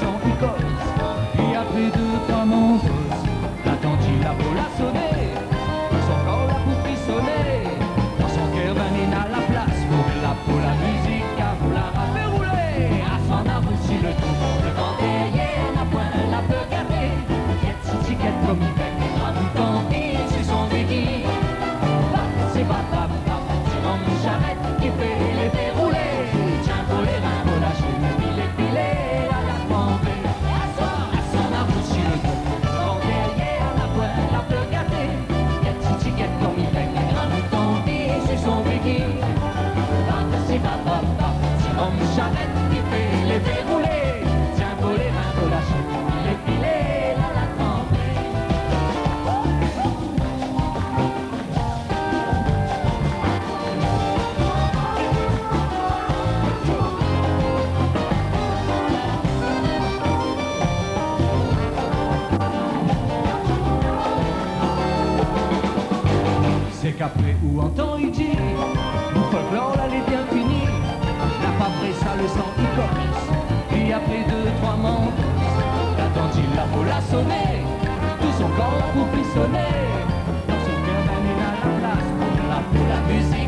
song he goes. qu'après où entend Iji, le folklore l'allait bien fini. N'a pas pris ça le sang qui commence, puis après deux, trois manques, d'attend-il la boule à sonner, tout son corps pour poupée sonnait. Dans son cœur, la la place, pour la musique.